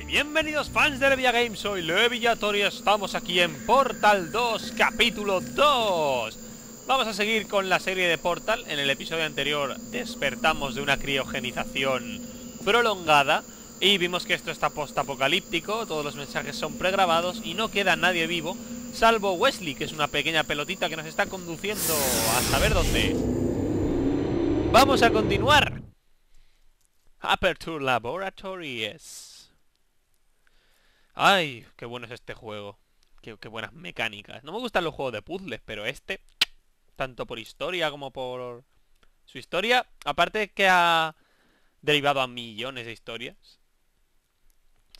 Y bienvenidos fans de Levia Games, soy Levillator y estamos aquí en Portal 2, capítulo 2 Vamos a seguir con la serie de Portal, en el episodio anterior despertamos de una criogenización prolongada Y vimos que esto está post-apocalíptico, todos los mensajes son pregrabados y no queda nadie vivo Salvo Wesley, que es una pequeña pelotita que nos está conduciendo a saber dónde. Vamos a continuar. Aperture Laboratories Ay, qué bueno es este juego. Qué, buenas mecánicas. No me gustan los juegos de puzzles, pero este, tanto por historia como por su historia, aparte que ha derivado a millones de historias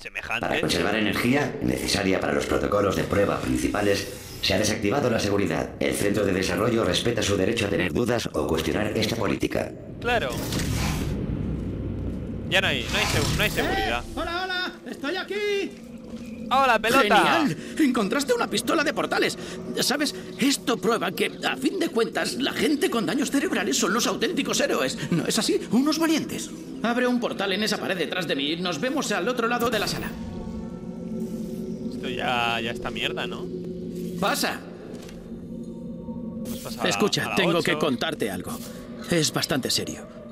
semejantes. Para conservar energía necesaria para los protocolos de prueba principales, se ha desactivado la seguridad. El Centro de Desarrollo respeta su derecho a tener dudas o cuestionar esta política. Claro. Ya no hay, no hay, no hay seguridad. ¡Eh! ¡Hola, hola! ¡Estoy aquí! ¡Hola, pelota! ¡Genial! Encontraste una pistola de portales. ¿Sabes? Esto prueba que, a fin de cuentas, la gente con daños cerebrales son los auténticos héroes. ¿No es así? Unos valientes. Abre un portal en esa pared detrás de mí. Nos vemos al otro lado de la sala. Esto ya, ya está mierda, ¿no? ¡Pasa! Escucha, tengo que contarte algo. Es bastante serio.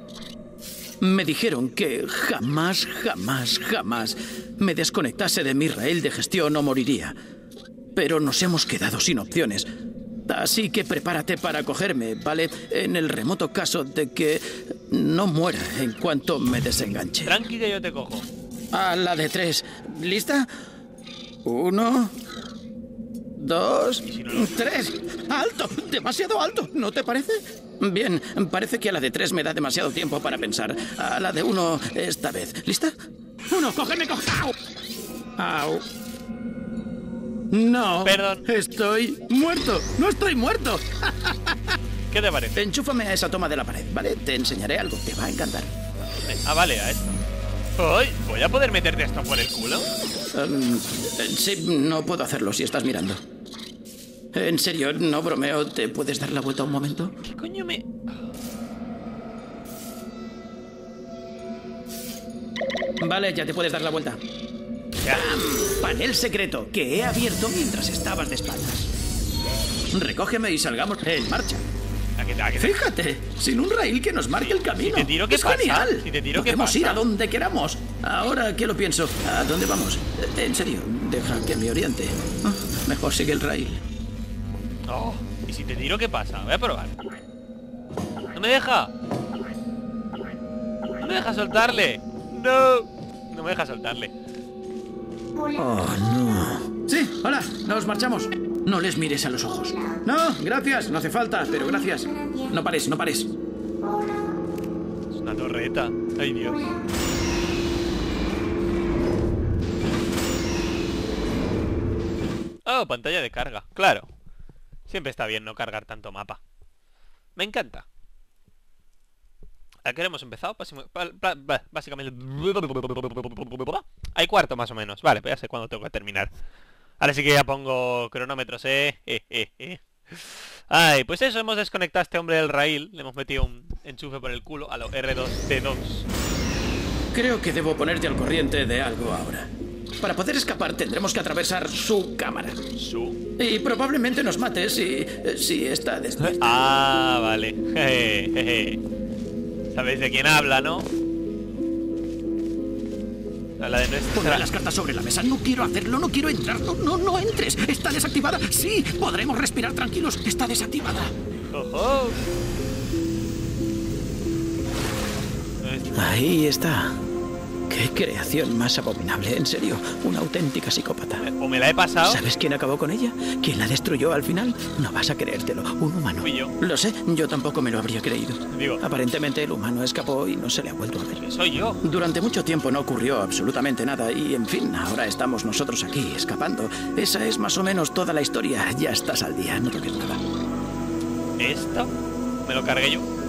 Me dijeron que jamás, jamás, jamás me desconectase de mi raíl de gestión o moriría. Pero nos hemos quedado sin opciones. Así que prepárate para cogerme, ¿vale? En el remoto caso de que no muera en cuanto me desenganche. Tranqui que yo te cojo. A la de tres. ¿Lista? Uno, dos, tres. ¡Alto! ¡Demasiado alto! ¿No te parece? Bien, parece que a la de tres me da demasiado tiempo para pensar. A la de uno esta vez. ¿Lista? Uno, cógeme, coge. ¡Au! ¡Au! No. Perdón. Estoy muerto. No estoy muerto. ¿Qué te parece? Enchúfame a esa toma de la pared, ¿vale? Te enseñaré algo. Te va a encantar. Ah, vale, a esto. Hoy, ¿voy a poder meterte esto por el culo? Um, sí, no puedo hacerlo si estás mirando. En serio, no bromeo. ¿Te puedes dar la vuelta un momento? ¿Qué coño me...? Vale, ya te puedes dar la vuelta. Panel secreto que he abierto mientras estabas de espaldas. Recógeme y salgamos en marcha. Fíjate, sin un rail que nos marque el camino. te tiro, ¿qué es pasa? genial. Si te tiro, ¿qué Podemos pasa? ir a donde queramos. Ahora que lo pienso, ¿a dónde vamos? En serio, deja que me oriente. Ah, mejor sigue el rail. ¿Y si te tiro qué pasa? Voy a probar. ¡No me deja! ¡No me deja soltarle! ¡No! No me deja soltarle. Oh, no. Sí, hola, nos marchamos. No les mires a los ojos. No, gracias, no hace falta, pero gracias. No pares, no pares. Es una torreta. Ay, Dios. Oh, pantalla de carga. Claro. Siempre está bien no cargar tanto mapa. Me encanta. ¿A qué hemos empezado? Básicamente... Hay cuarto más o menos. Vale, pues ya sé cuándo tengo que terminar. Ahora sí que ya pongo cronómetros, eh. Je, je, je. Ay, pues eso, hemos desconectado a este hombre del rail. Le hemos metido un enchufe por el culo a lo R2-D2. Creo que debo ponerte al corriente de algo ahora. Para poder escapar tendremos que atravesar su cámara. Su. Y probablemente nos mate si, si está despierta. Ah, vale. Jeje, jeje. ¿Sabéis de quién habla, no? Habla de Pondré nuestra... las cartas sobre la mesa. No quiero hacerlo, no quiero entrar. No, no, no entres. Está desactivada. Sí, podremos respirar tranquilos. Está desactivada. Ahí está. Qué creación más abominable, en serio. Una auténtica psicópata. O me la he pasado. ¿Sabes quién acabó con ella? ¿Quién la destruyó al final? No vas a creértelo. Un humano. Fui yo. Lo sé, yo tampoco me lo habría creído. Digo. Aparentemente el humano escapó y no se le ha vuelto a ver. Que soy yo. Durante mucho tiempo no ocurrió absolutamente nada y, en fin, ahora estamos nosotros aquí, escapando. Esa es más o menos toda la historia. Ya estás al día, no toques nada. Esto me lo cargué yo.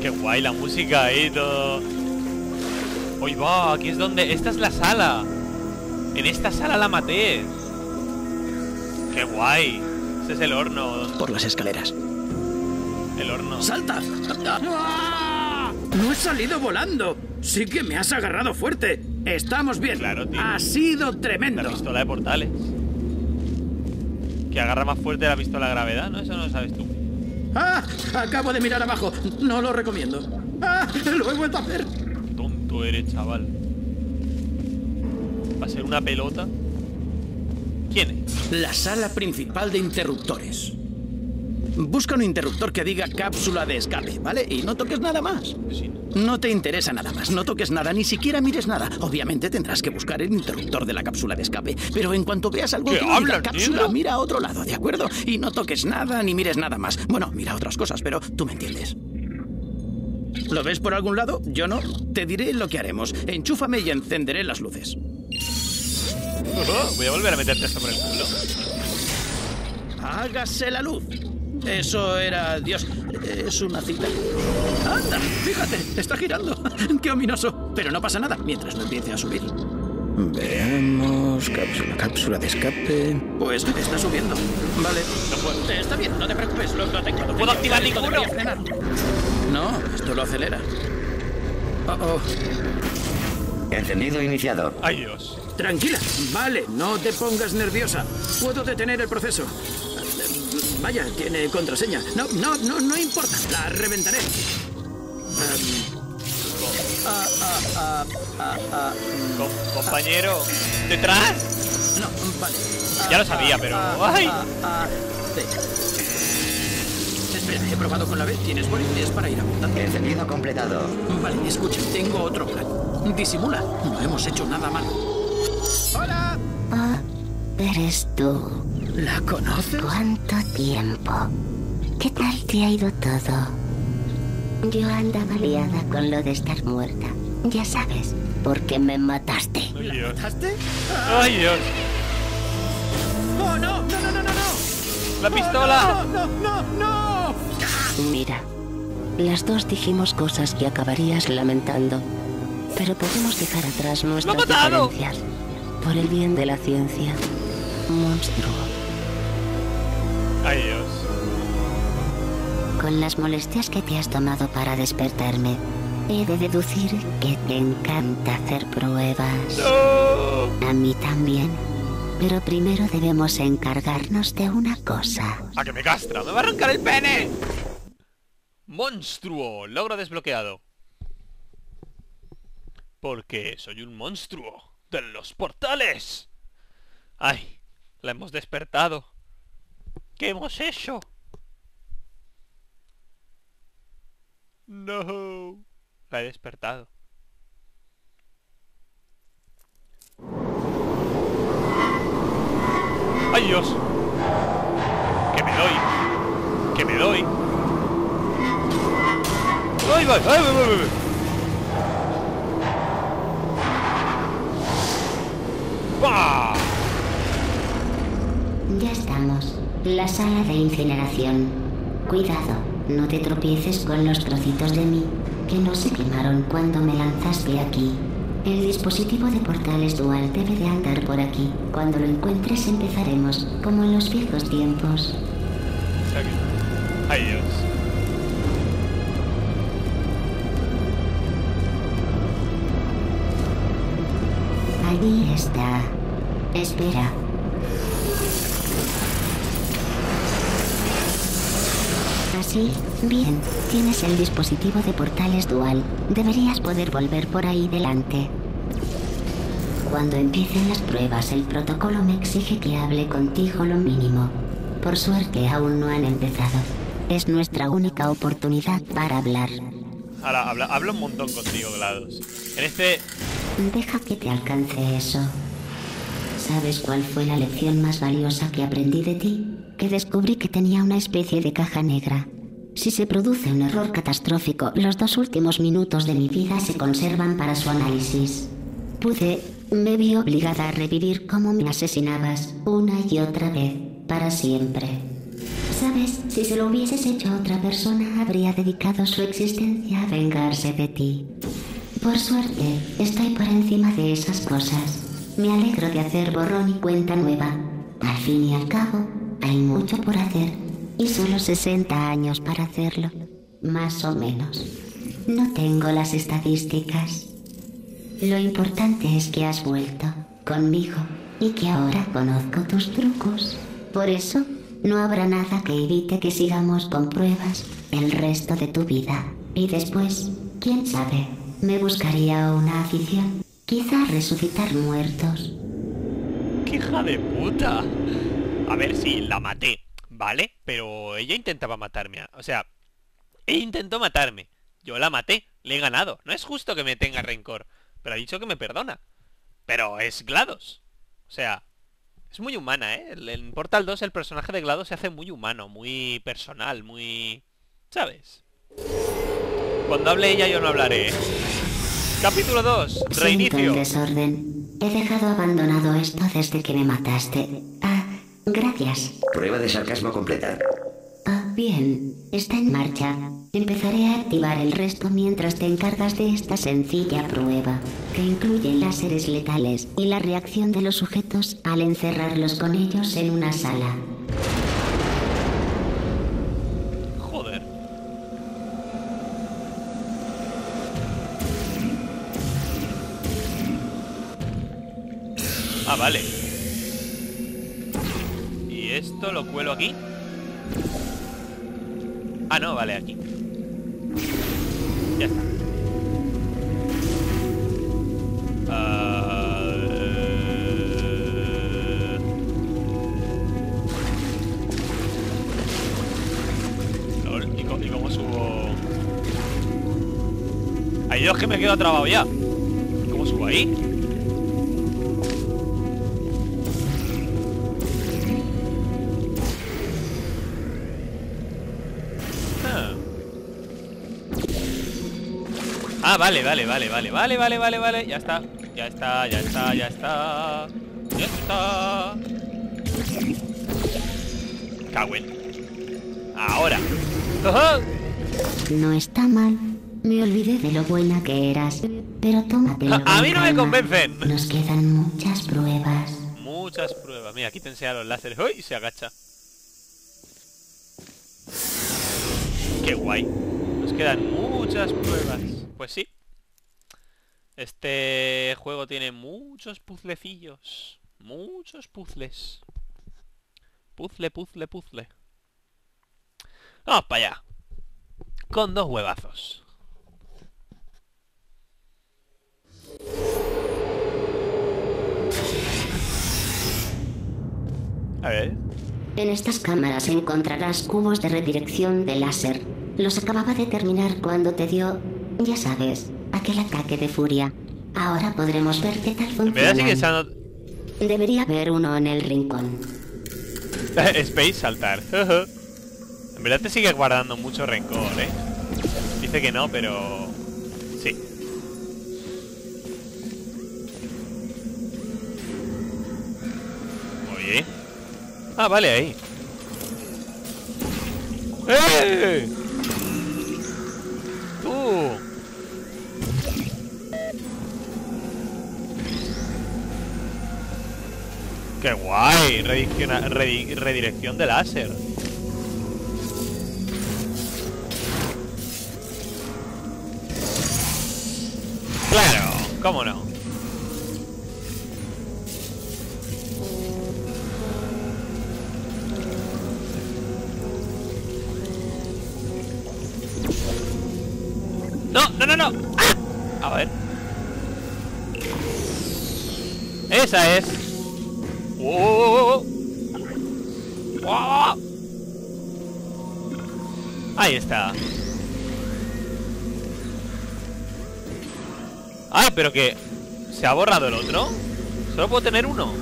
Qué guay la música ahí todo. Hoy va, aquí es donde. Esta es la sala. En esta sala la maté. Qué guay. Ese es el horno. Por las escaleras. El horno. ¡Salta! No he salido volando. Sí que me has agarrado fuerte. Estamos bien. Claro, tío. Ha sido La tremendo. pistola de portales. Que agarra más fuerte la pistola de gravedad, ¿no? Eso no lo sabes tú. ¡Ah! Acabo de mirar abajo. No lo recomiendo. ¡Ah! Lo he vuelto a hacer. Tonto eres, chaval. ¿Va a ser una pelota? ¿Quién es? La sala principal de interruptores. Busca un interruptor que diga cápsula de escape, ¿vale? Y no toques nada más. Sí. No te interesa nada más, no toques nada, ni siquiera mires nada. Obviamente tendrás que buscar el interruptor de la cápsula de escape, pero en cuanto veas algo ¿Qué que no diga hablas, cápsula, mira a otro lado, ¿de acuerdo? Y no toques nada ni mires nada más. Bueno, mira otras cosas, pero tú me entiendes. ¿Lo ves por algún lado? Yo no. Te diré lo que haremos. Enchúfame y encenderé las luces. Voy a volver a meterte esto por el culo. Hágase la luz. Eso era... Dios, es una cita. ¡Anda! Fíjate, está girando. ¡Qué ominoso! Pero no pasa nada mientras no empiece a subir. Veamos... Cápsula, cápsula de escape... Pues está subiendo. Vale. No puedo. Está bien, no te preocupes, lo, lo tengo. lo puedo activar Esto ninguno. No, esto lo acelera. Oh, oh. Encendido iniciado. Ay, Dios. Tranquila, vale, no te pongas nerviosa. Puedo detener el proceso. Vaya, tiene contraseña. No, no, no, no importa, la reventaré. Ah, ah, ah, ah, ah, Com- compañero. ¿Detrás? no, vale. Ah, Ya lo sabía, pero- ah, ¡ay! ah, ah, sí. Espera, he probado con la B. ¿Tienes boletín para ir apuntando? Encendido completado. Vale, escucha, tengo otro plan. Disimula, no hemos hecho nada malo. ¡Hola! Oh, eres tú. ¿La conoces? ¿Cuánto tiempo? ¿Qué tal te ha ido todo? Yo andaba liada con lo de estar muerta. Ya sabes, porque me mataste. Ay, Dios. ¿Mataste? Ay, Dios. ¡Oh, no! ¡No, no, no, no, no! La pistola. ¡No, no, no, no! Mira, las dos dijimos cosas que acabarías lamentando. Pero podemos dejar atrás nuestras diferencias. Por el bien de la ciencia. Monstruo. Ay, Dios. Con las molestias que te has tomado para despertarme, he de deducir que te encanta hacer pruebas. ¡No! A mí también. Pero primero debemos encargarnos de una cosa. ¡A que me castra! ¡Me va a arrancar el pene! Monstruo. Logro desbloqueado. Porque soy un monstruo de los portales. ¡Ay! La hemos despertado. ¿Qué hemos hecho? No. La he despertado. ¡Ay, Dios! ¡Que me doy! ¡Que me doy! ¡Ay, va! ¡Ay, va, va, La sala de incineración. Cuidado, no te tropieces con los trocitos de mí que no se quemaron cuando me lanzaste aquí. El dispositivo de portales dual debe de andar por aquí. Cuando lo encuentres empezaremos, como en los viejos tiempos. ¡Ay, Dios! Allí está. Espera. Así, bien, tienes el dispositivo de portales dual. Deberías poder volver por ahí delante. Cuando empiecen las pruebas, el protocolo me exige que hable contigo lo mínimo. Por suerte, aún no han empezado. Es nuestra única oportunidad para hablar. Ahora, habla, hablo un montón contigo, GLaDOS. En este... Deja que te alcance eso. ¿Sabes cuál fue la lección más valiosa que aprendí de ti? Que descubrí que tenía una especie de caja negra. Si se produce un error catastrófico, los dos últimos minutos de mi vida se conservan para su análisis. Pude, me vi obligada a revivir cómo me asesinabas una y otra vez, para siempre. Sabes, si se lo hubieses hecho a otra persona, habría dedicado su existencia a vengarse de ti. Por suerte, estoy por encima de esas cosas. Me alegro de hacer borrón y cuenta nueva. Al fin y al cabo, hay mucho por hacer. Y solo 60 años para hacerlo, más o menos. No tengo las estadísticas. Lo importante es que has vuelto conmigo y que ahora conozco tus trucos. Por eso, no habrá nada que evite que sigamos con pruebas el resto de tu vida. Y después, quién sabe, me buscaría una afición. Quizá resucitar muertos. ¡Qué hija de puta! A ver, si la maté, ¿vale? Pero ella intentaba matarme. O sea, ella intentó matarme. Yo la maté, le he ganado. No es justo que me tenga rencor. Pero ha dicho que me perdona. Pero es GLaDOS. O sea, es muy humana, ¿eh? En Portal 2 el personaje de GLaDOS se hace muy humano, muy personal, muy... ¿Sabes? Cuando hable ella yo no hablaré, ¿eh? Capítulo 2, reinicio. desorden. He dejado abandonado esto desde que me mataste. Gracias. Prueba de sarcasmo completa. Ah, bien. Está en marcha. Empezaré a activar el resto mientras te encargas de esta sencilla prueba, que incluye láseres letales y la reacción de los sujetos al encerrarlos con ellos en una sala. Joder. Ah, vale. ¿Y esto lo cuelo aquí? Ah, no, vale, aquí. Ya está. Lol, ¿y cómo, y cómo subo? Hay dos que me quedo atrapado ya. ¿Y cómo subo ahí? Ah, vale, vale, vale, vale, vale, vale, vale, vale, ya está, ya está, ya está, ya está, ya está. Cagüen. Ahora. No está mal. Me olvidé de lo buena que eras. Pero tómatelo. A- mí no me convencen. Nos quedan muchas pruebas. Muchas pruebas. Mira, aquí te enseña los láseres. ¡Uy! Se agacha. Qué guay. Nos quedan muchas pruebas. Pues sí. Este juego tiene muchos puzzlecillos. Muchos puzzles. Puzzle, puzzle, puzzle. Vamos para allá. Con dos huevazos. A ver. En estas cámaras encontrarás cubos de redirección de láser. Los acababa de terminar cuando te dio, ya sabes, aquel ataque de furia. Ahora podremos ver qué tal funciona. siendo... Debería haber uno en el rincón. Space saltar. en verdad te sigue guardando mucho rencor, ¿eh? Dice que no, pero... Sí. Oye. Ah, vale, ahí. ¡Eh! ¡Tú! ¡Qué guay! Redi- redirección de láser. ¡Claro! ¿Cómo no? ¡No! ¡No, no, no! ¡Ah! A ver. Esa es. Ay, pero que... ¿Se ha borrado el otro? Solo puedo tener uno. Hmm.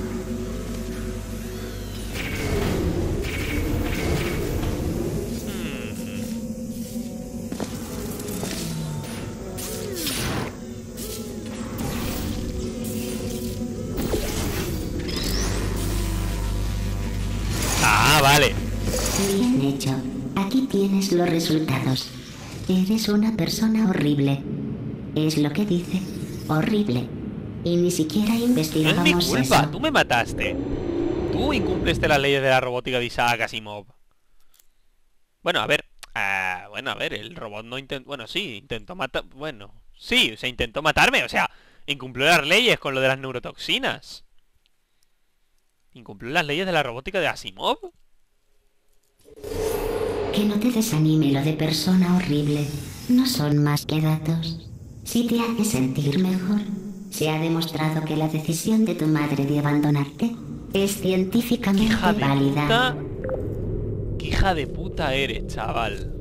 Ah, vale. Aquí tienes los resultados. Eres una persona horrible. Es lo que dice. Horrible. Y ni siquiera No es mi culpa, eso. tú me mataste. Tú incumpliste las leyes de la robótica de Isaac Asimov. Bueno, a ver... Ah, bueno, a ver, el robot no intentó... Bueno, sí, intentó matar... Bueno, sí, se intentó matarme, o sea... Incumplió las leyes con lo de las neurotoxinas. Incumplió las leyes de la robótica de Asimov. Que no te desanime lo de persona horrible. No son más que datos. Si te hace sentir mejor, se ha demostrado que la decisión de tu madre de abandonarte es científicamente Hija de válida. puta. Qué hija de puta eres, chaval.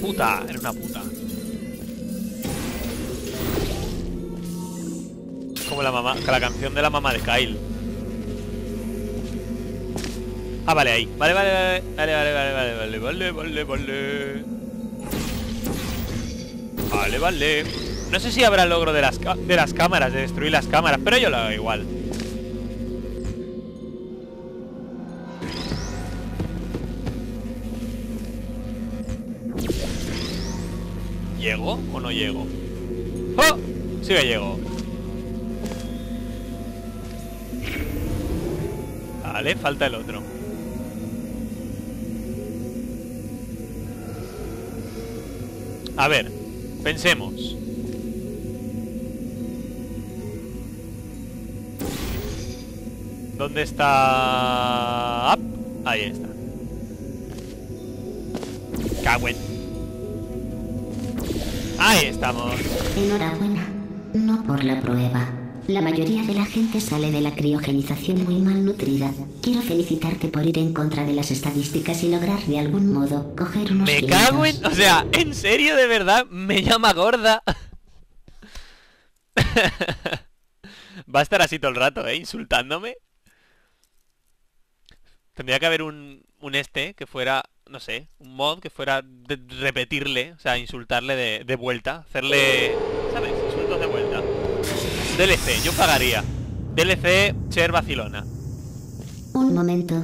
Puta, era una puta. Como la mamá, la canción de la mamá de Kyle. Ah, vale, ahí. Vale, vale, vale. Vale, vale, vale, vale, vale, vale, vale, vale. Vale. No sé si habrá logro de las, de las cámaras, de destruir las cámaras, pero yo lo hago igual. ¿Llego o no llego? ¡Oh! Sí que llego. Vale, falta el otro. A ver, pensemos. ¿Dónde está? Ahí está. Cagüen. Ahí estamos. Enhorabuena. No por la prueba. La mayoría de la gente sale de la criogenización muy mal nutrida. Quiero felicitarte por ir en contra de las estadísticas y lograr de algún modo coger unos Me cago en... O sea, ¿en serio de verdad me llama gorda? Va a estar así todo el rato, ¿eh? Insultándome. Tendría que haber un, un este que fuera, no sé, un mod que fuera de repetirle, o sea, insultarle de, de vuelta, hacerle, ¿sabes? Insultos de vuelta. DLC, yo pagaría. DLC Cher Vacilona. Un momento.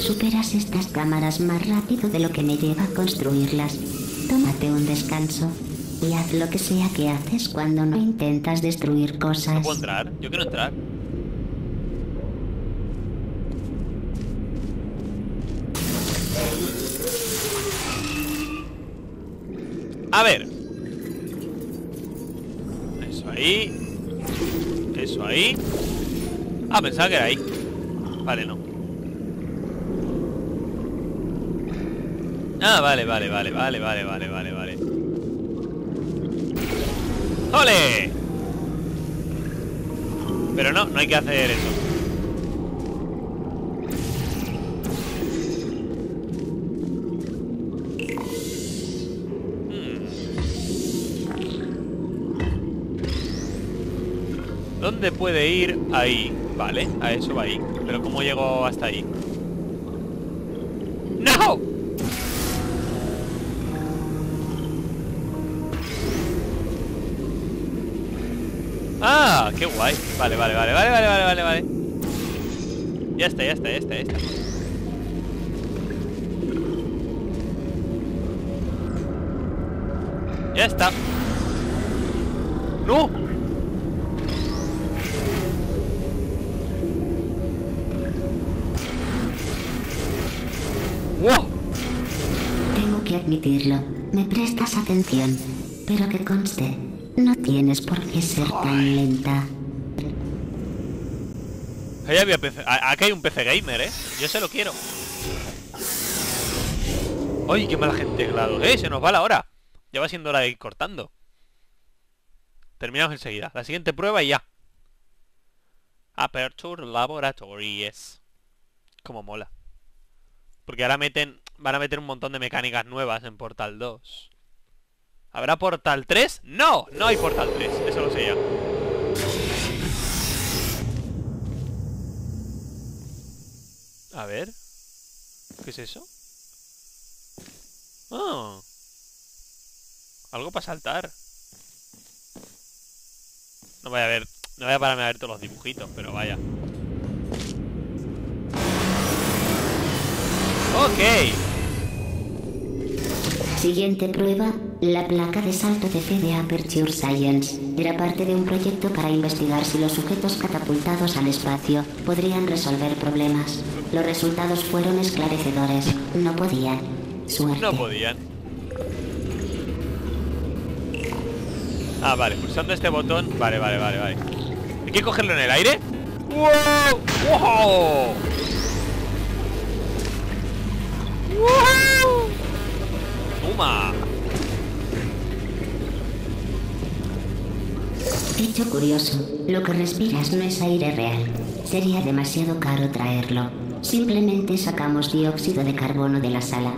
Superas estas cámaras más rápido de lo que me lleva a construirlas. Tómate un descanso y haz lo que sea que haces cuando no intentas destruir ¿No cosas. puedo entrar? Yo quiero entrar. A ver. Ahí. Eso ahí. Ah, pensaba que era ahí. Vale, no. Ah, vale, vale, vale, vale, vale, vale, vale, vale. ¡Ole! Pero no, no hay que hacer eso. ¿Dónde puede ir? Ahí. Vale, a eso va ahí. Pero ¿cómo llego hasta ahí? ¡No! ¡Ah! ¡Qué guay! Vale, vale, vale, vale, vale, vale, vale, vale. Ya está, ya está, ya está, ya está. Ya está. Admitirlo. Me prestas atención. Pero que conste, no tienes por qué ser tan lenta. Ahí había PC. Aquí hay un PC gamer, ¿eh? Yo se lo quiero. ¡Ay, qué mala gente teclado! ¡Eh! Se nos va la hora. Ya va siendo hora de ir cortando. Terminamos enseguida. La siguiente prueba y ya. Aperture Laboratories. Como mola. Porque ahora meten... Van a meter un montón de mecánicas nuevas en Portal 2. ¿Habrá Portal 3? ¡No! No hay Portal 3. Eso lo sé ya. A ver. ¿Qué es eso? Ah. Algo para saltar. No voy a ver. No voy a pararme a ver todos los dibujitos, pero vaya. Ok. Siguiente prueba, la placa de salto de fe de Aperture Science. Era parte de un proyecto para investigar si los sujetos catapultados al espacio podrían resolver problemas. Los resultados fueron esclarecedores. No podían. Suerte. No podían. Ah, vale, pulsando este botón. Vale, vale, vale, vale. ¿Hay que cogerlo en el aire? ¡Wow! ¡Wow! ¡Toma! Hecho curioso, lo que respiras no es aire real. Sería demasiado caro traerlo. Simplemente sacamos dióxido de carbono de la sala.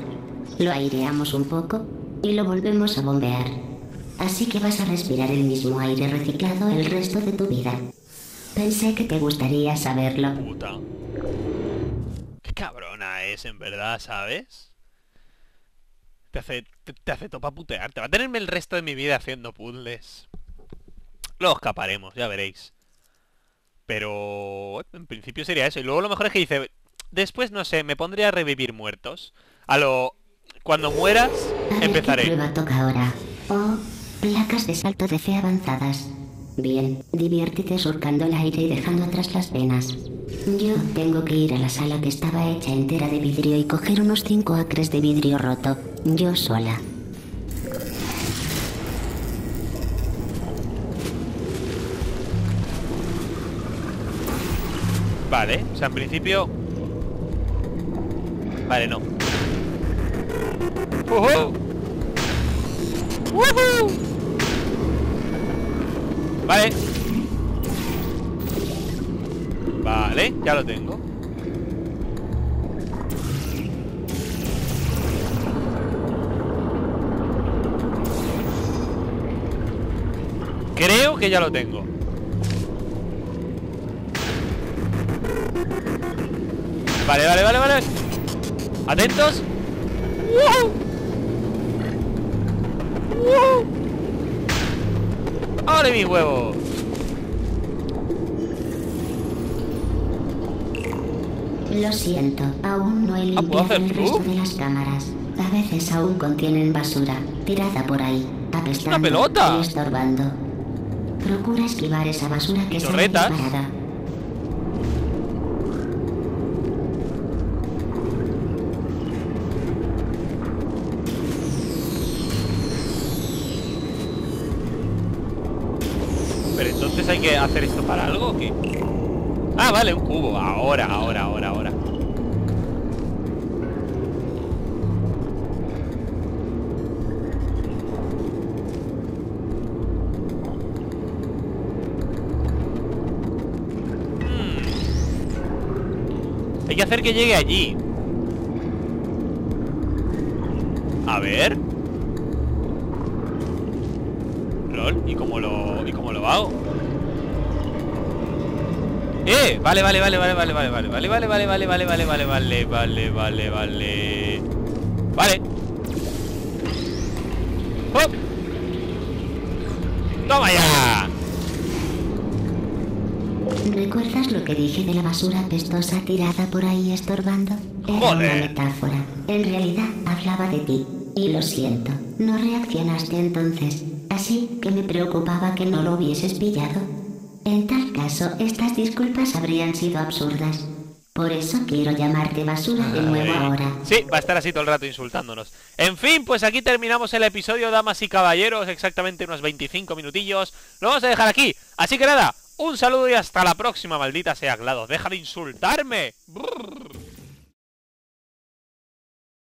Lo aireamos un poco y lo volvemos a bombear. Así que vas a respirar el mismo aire reciclado el resto de tu vida. Pensé que te gustaría saberlo. Puta. Qué cabrona es, en verdad, ¿sabes? Te hace, te, te hace topa putear. Te va a tenerme el resto de mi vida haciendo puzzles. Luego escaparemos, ya veréis. Pero... En principio sería eso. Y luego lo mejor es que dice... Después, no sé, me pondré a revivir muertos. A lo... Cuando mueras, empezaré. qué prueba toca ahora. Oh, placas de salto de fe avanzadas. Bien, diviértete surcando el aire y dejando atrás las venas. Yo tengo que ir a la sala que estaba hecha entera de vidrio y coger unos 5 acres de vidrio roto. Yo sola. Vale, o sea, en principio... Vale, no. ¡Ujú! ¡Ujú! Vale. Vale, ya lo tengo. Creo que ya lo tengo. Vale, vale, vale, vale. Atentos. ¡Wow! ¡Wow! ¡Ole mi huevo! Lo siento, aún no he Ah, ¿puedo limpiado el resto de las cámaras. A veces aún contienen basura, tirada por ahí, apestando pelota! y estorbando. Procura esquivar esa basura que sale torretas? disparada. Hay que hacer esto para algo o qué? Ah, vale, un cubo. Ahora, ahora, ahora, ahora. Hmm. Hay que hacer que llegue allí. A ver. LOL, ¿y cómo lo, y cómo lo hago? ¡Eh! Vale, vale, vale, vale, vale, vale, vale, vale, vale, vale, vale, vale, vale, vale, vale, vale, vale, vale. Vale. ¡Hop! ¡Toma ya! ¿Recuerdas lo que dije de la basura pestosa tirada por ahí estorbando? Era Joder. una metáfora. En realidad hablaba de ti. Y lo siento, no reaccionaste entonces. Así que me preocupaba que no lo hubieses pillado. En tal caso, estas disculpas habrían sido absurdas. Por eso quiero llamarte basura de nuevo ahora. Sí, va a estar así todo el rato insultándonos. En fin, pues aquí terminamos el episodio, damas y caballeros, exactamente unos 25 minutillos. Lo vamos a dejar aquí. Así que nada, un saludo y hasta la próxima, maldita sea, Glados. Deja de insultarme.